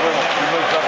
Bom,